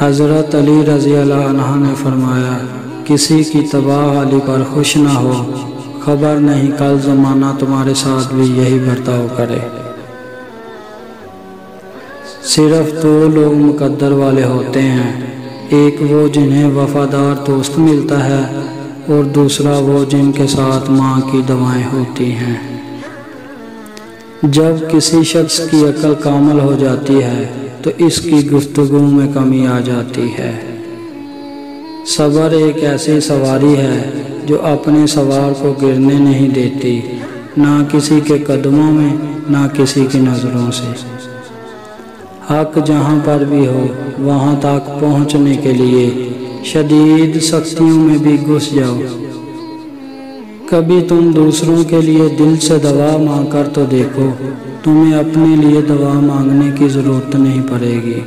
हज़रत अली रज़ी अल्लाह ने फरमाया, किसी की तबाह हाली पर खुश ना हो, खबर नहीं कल ज़माना तुम्हारे साथ भी यही बर्ताव करे। सिर्फ़ दो तो लोग मुकद्दर वाले होते हैं, एक वो जिन्हें वफादार दोस्त मिलता है और दूसरा वो जिनके साथ माँ की दवाएँ होती हैं। जब किसी शख्स की अकल कामल हो जाती है तो इसकी गुफ्तगु में कमी आ जाती है। सबर एक ऐसी सवारी है जो अपने सवार को गिरने नहीं देती, ना किसी के कदमों में, ना किसी की नज़रों से। हक जहाँ पर भी हो, वहाँ तक पहुँचने के लिए शदीद सख्तियों में भी घुस जाओ। कभी तुम दूसरों के लिए दिल से दवा मांग कर तो देखो तुम्हें अपने लिए दवा मांगने की ज़रूरत नहीं पड़ेगी।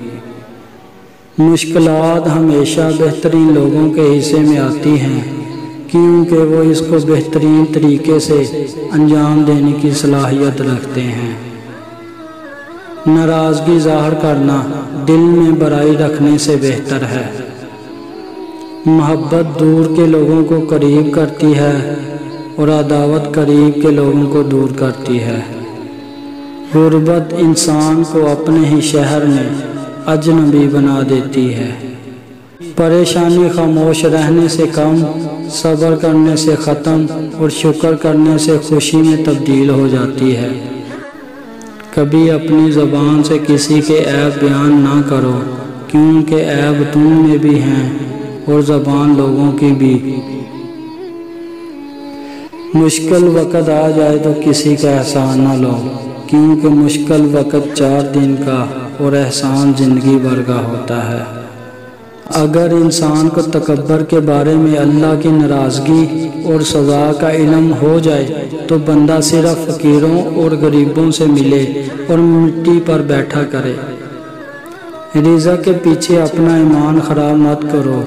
मुश्किल हमेशा बेहतरीन लोगों के हिस्से में आती हैं, क्योंकि वो इसको बेहतरीन तरीके से अंजाम देने की सलाहियत रखते हैं। नाराज़गी ज़ाहिर करना दिल में बराई रखने से बेहतर है। मोहब्बत दूर के लोगों को करीब करती है और अदावत करीब के लोगों को दूर करती है। गुर्बत इंसान को अपने ही शहर में अजनबी बना देती है। परेशानी, खामोश रहने से कम, सब्र करने से ख़त्म और शुक्र करने से खुशी में तब्दील हो जाती है। कभी अपनी ज़बान से किसी के ऐब बयान ना करो, क्योंकि ऐब तुम में भी हैं और ज़बान लोगों की भी। मुश्किल वक़्त आ जाए तो किसी का एहसान न लो। क्योंकि मुश्किल वक़्त चार दिन का और एहसान ज़िंदगी भर का होता है। अगर इंसान को तकबर के बारे में अल्लाह की नाराज़गी और सज़ा का इलम हो जाए तो बंदा सिर्फ़ फ़कीरों और गरीबों से मिले और मिट्टी पर बैठा करे। रिज़ा के पीछे अपना ईमान ख़राब मत करो,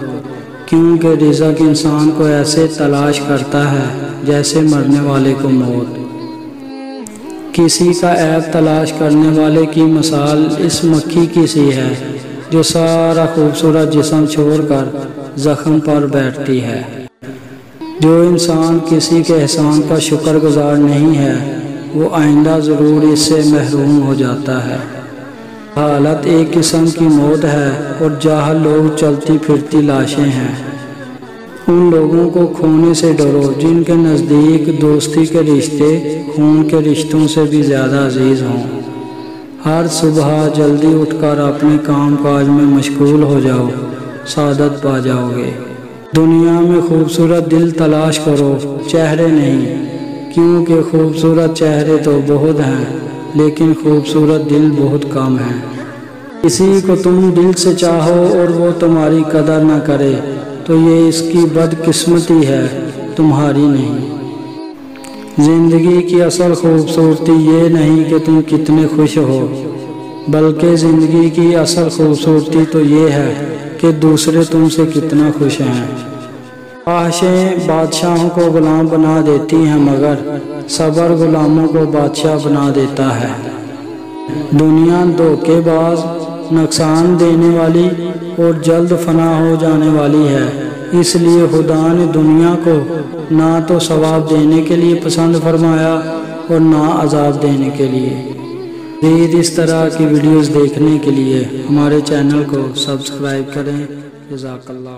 क्योंकि रिज़ा के इंसान को ऐसे तलाश करता है जैसे मरने वाले को मौत। किसी का ऐब तलाश करने वाले की मिसाल इस मक्खी की सी है, जो सारा खूबसूरत जिसम छोड़कर जख्म पर बैठती है। जो इंसान किसी के एहसान का शुक्रगुजार नहीं है, वो आइंदा ज़रूर इससे महरूम हो जाता है। हालत एक किस्म की मौत है और जहाँ लोग चलती फिरती लाशें हैं। उन लोगों को खोने से डरो, जिनके नज़दीक दोस्ती के रिश्ते, खून के रिश्तों से भी ज़्यादा अज़ीज़ हों। हर सुबह जल्दी उठकर अपने काम काज में मशगूल हो जाओ, सादत पा जाओगे। दुनिया में खूबसूरत दिल तलाश करो, चेहरे नहीं, क्योंकि खूबसूरत चेहरे तो बहुत हैं, लेकिन खूबसूरत दिल बहुत कम हैं। किसी को तुम दिल से चाहो और वो तुम्हारी कदर ना करे। तो ये इसकी बदकिस्मती है, तुम्हारी नहीं। ज़िंदगी की असल खूबसूरती ये नहीं कि तुम कितने खुश हो, बल्कि ज़िंदगी की असल खूबसूरती तो ये है कि दूसरे तुमसे कितना खुश हैं। ख्वाहिशें बादशाहों को गुलाम बना देती हैं, मगर सबर गुलामों को बादशाह बना देता है। दुनिया धोखेबाज नुकसान देने वाली और जल्द फना हो जाने वाली है। इसलिए खुदा ने दुनिया को ना तो सवाब देने के लिए पसंद फरमाया और ना आज़ाद देने के लिए। मज़ीद इस तरह की वीडियोस देखने के लिए हमारे चैनल को सब्सक्राइब करें। जजाकल्ला